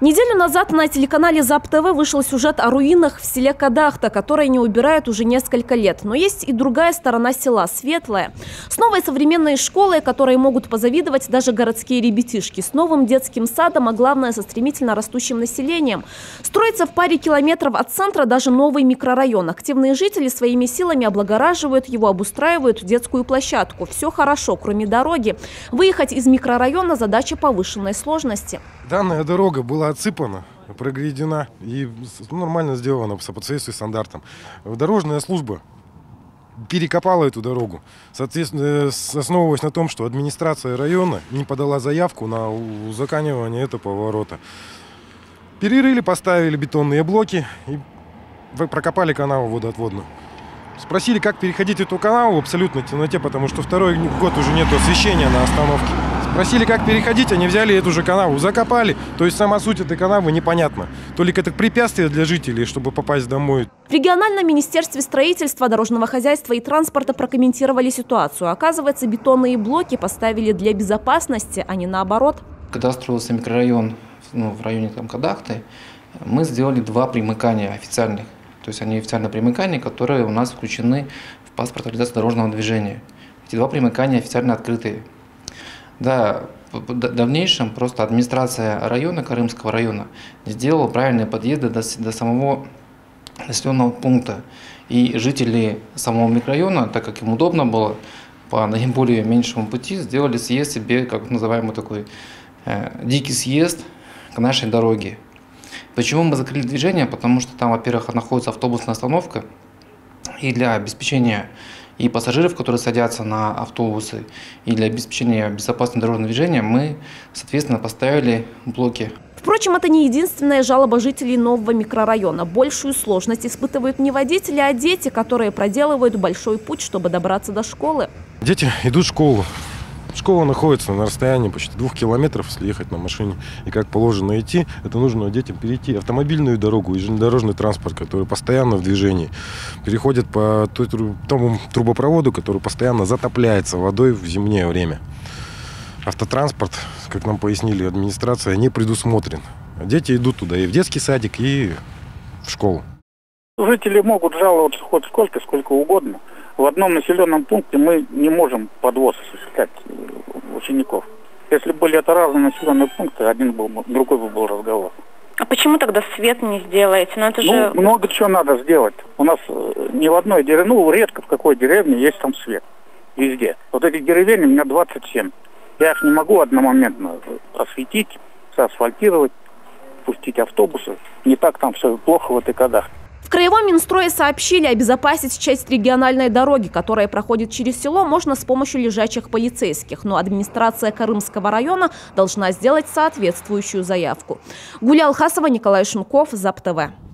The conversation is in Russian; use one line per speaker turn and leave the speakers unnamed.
Неделю назад на телеканале ЗАП-ТВ вышел сюжет о руинах в селе Кадахта, которые не убирают уже несколько лет. Но есть и другая сторона села, светлая. С новой современной школой, которые могут позавидовать даже городские ребятишки. С новым детским садом, а главное, со стремительно растущим населением. Строится в паре километров от центра даже новый микрорайон. Активные жители своими силами облагораживают его, обустраивают детскую площадку. Все хорошо, кроме дороги. Выехать из микрорайона – задача повышенной сложности.
Данная дорога была отсыпана, прогребена и нормально сделана по соответствии стандартам. Дорожная служба перекопала эту дорогу, соответственно, основываясь на том, что администрация района не подала заявку на узаканивание этого поворота. Перерыли, поставили бетонные блоки и прокопали канаву водоотводную. Спросили, как переходить эту канаву в абсолютной темноте, потому что второй год уже нет освещения на остановке. Просили, как переходить, они взяли эту же канаву, закопали. То есть сама суть этой канавы непонятна. Только это препятствие для жителей, чтобы попасть домой.
В региональном министерстве строительства, дорожного хозяйства и транспорта прокомментировали ситуацию. Оказывается, бетонные блоки поставили для безопасности, а не наоборот.
Когда строился микрорайон ну, в районе там, Кадахты, мы сделали два примыкания официальных. То есть они официальные примыкания, которые у нас включены в паспорт организации дорожного движения. Эти два примыкания официально открытые. Да, в дальнейшем просто администрация района, Карымского района, сделала правильные подъезды до, до самого населенного пункта. И жители самого микрорайона, так как им удобно было, по наиболее меньшему пути сделали съезд себе, как называемый такой э, дикий съезд к нашей дороге. Почему мы закрыли движение? Потому что там, во-первых, находится автобусная остановка, и для обеспечения и пассажиров, которые садятся на автобусы, и для обеспечения безопасного дорожного движения мы, соответственно, поставили блоки.
Впрочем, это не единственная жалоба жителей нового микрорайона. Большую сложность испытывают не водители, а дети, которые проделывают большой путь, чтобы добраться до школы.
Дети идут в школу. Школа находится на расстоянии почти двух километров, если ехать на машине. И как положено идти, это нужно детям перейти автомобильную дорогу и железнодорожный транспорт, который постоянно в движении. Переходит по тому трубопроводу, который постоянно затопляется водой в зимнее время. Автотранспорт, как нам пояснили администрация, не предусмотрен. Дети идут туда и в детский садик, и в школу.
Жители могут жаловаться хоть сколько, сколько угодно. В одном населенном пункте мы не можем подвоз осуществлять учеников. Если были это разные населенные пункты, один был, другой бы был разговор.
А почему тогда свет не сделаете?
Ну, это же... ну много чего надо сделать. У нас э, ни в одной деревне, ну, редко в какой деревне есть там свет. Везде. Вот эти деревни у меня 27. Я их не могу одномоментно осветить, асфальтировать, пустить автобусы. Не так там все плохо в этой кадах.
В Краевом Минстрое сообщили, обезопасить часть региональной дороги, которая проходит через село, можно с помощью лежачих полицейских. Но администрация Карымского района должна сделать соответствующую заявку. Гулял Хасова, Николай Шунков, ЗАП-ТВ.